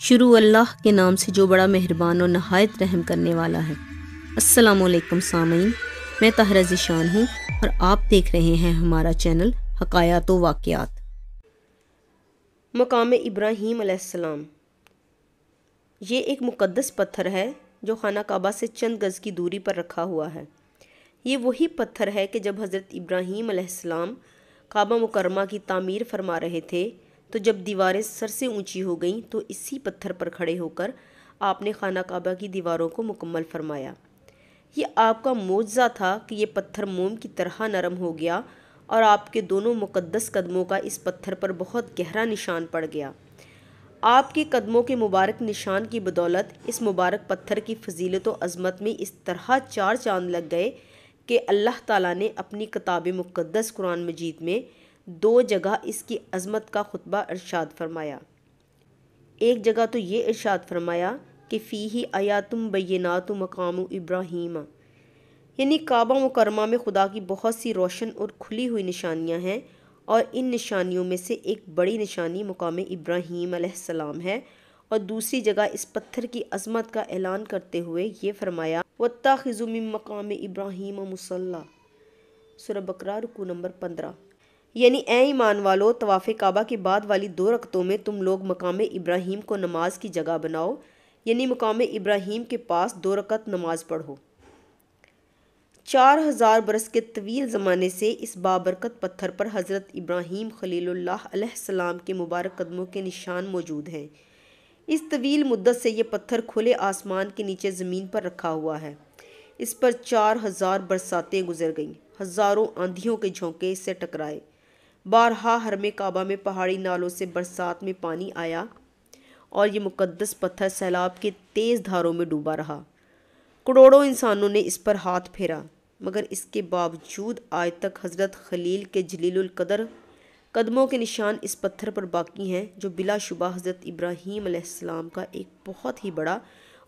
शुरू अल्लाह के नाम से जो बड़ा मेहरबान और नहायत रहम करने वाला है। असलकुम सामीन, मैं तहरा ज़िशान हूँ और आप देख रहे हैं हमारा चैनल हकायात वाक़ात मकाम इब्राहीम अलैहिस्सलाम। ये एक मुक़द्दस पत्थर है जो खाना काबा से चंद गज़ की दूरी पर रखा हुआ है। ये वही पत्थर है कि जब हज़रत इब्राहीम अलैहिस्सलाम काबा मुकरमा की तामीर फरमा रहे थे तो जब दीवारें सर से ऊँची हो गईं तो इसी पत्थर पर खड़े होकर आपने खाना काबा की दीवारों को मुकम्मल फरमाया। ये आपका मुआवजा था कि ये पत्थर मोम की तरह नरम हो गया और आपके दोनों मुक़द्दस कदमों का इस पत्थर पर बहुत गहरा निशान पड़ गया। आपके कदमों के मुबारक निशान की बदौलत इस मुबारक पत्थर की फजीलत अज़मत में इस तरह चार चाँद लग गए कि अल्लाह ताला ने अपनी किताब मुक़दस कुरान मजीद में दो जगह इसकी अज़मत का खुतबा इरशाद फरमाया। एक जगह तो ये इरशाद फरमाया कि फ़ी ही आयातुम बैनात मकाम इब्राहीम। यानी काबा मुकरमा में खुदा की बहुत सी रोशन और खुली हुई निशानियाँ हैं और इन निशानियों में से एक बड़ी निशानी मुकाम इब्राहीम सलाम है और दूसरी जगह इस पत्थर की अजमत का ऐलान करते हुए ये फरमाया वत्ता खिजुम मकाम इब्राहीम मुसल्ला। सुर बकरा रुकू नंबर पंद्रह। यानी ए ईमान वालो, तवाफ़ काबा के बाद वाली दो रकतों में तुम लोग मकाम इब्राहीम को नमाज़ की जगह बनाओ। यानी मकाम इब्राहीम के पास दो रकत नमाज़ पढ़ो। चार हज़ार बरस के तवील ज़माने से इस बाबरकत पत्थर पर हज़रत इब्राहीम खलील्लाम के मुबारक कदमों के निशान मौजूद हैं। इस तवील मुद्दत से ये पत्थर खुले आसमान के नीचे ज़मीन पर रखा हुआ है। इस पर चार हज़ार बरसातें गुजर गईं। हज़ारों आंधियों के झोंके इससे टकराए। बारहा हरम काबा में पहाड़ी नालों से बरसात में पानी आया और ये मुकद्दस पत्थर सैलाब के तेज़ धारों में डूबा रहा। करोड़ों इंसानों ने इस पर हाथ फेरा, मगर इसके बावजूद आज तक हज़रत खलील के जलील कदर कदमों के निशान इस पत्थर पर बाकी हैं, जो बिलाशुबा हज़रत इब्राहीम का एक बहुत ही बड़ा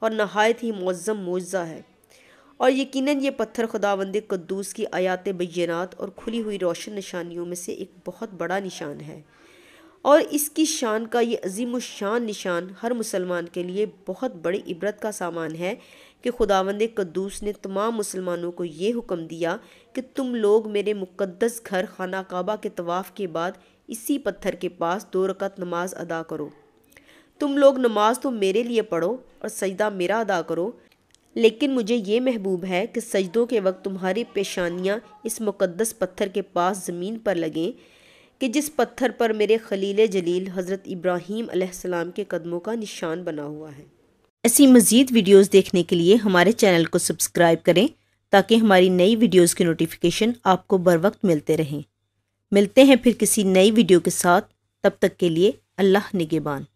और नहायत ही मौज़म मुआजा है। और यकीनन ये पत्थर खुदावंद कद्दूस की आयात बैनात और खुली हुई रोशन निशानियों में से एक बहुत बड़ा निशान है। और इसकी शान का ये अजीम शान निशान हर मुसलमान के लिए बहुत बड़ी इबरत का सामान है कि खुदावंद कद्दूस ने तमाम मुसलमानों को ये हुक्म दिया कि तुम लोग मेरे मुक़दस घर खाना काबा के तवाफ़ के बाद इसी पत्थर के पास दो रकत नमाज़ अदा करो। तुम लोग नमाज़ तो मेरे लिए पढ़ो और सजदा मेरा अदा करो लेकिन मुझे ये महबूब है कि सजदों के वक्त तुम्हारी पेशानियाँ इस मुक़द्दस पत्थर के पास ज़मीन पर लगें कि जिस पत्थर पर मेरे खलील जलील हज़रत इब्राहीम अलैहिस्सलाम के कदमों का निशान बना हुआ है। ऐसी मज़ीद वीडियोज़ देखने के लिए हमारे चैनल को सब्सक्राइब करें ताकि हमारी नई वीडियोज़ की नोटिफिकेशन आपको बर वक्त मिलते रहें। मिलते हैं फिर किसी नई वीडियो के साथ। तब तक के लिए अल्लाह निगेबान।